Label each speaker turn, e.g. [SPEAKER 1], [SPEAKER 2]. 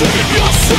[SPEAKER 1] Save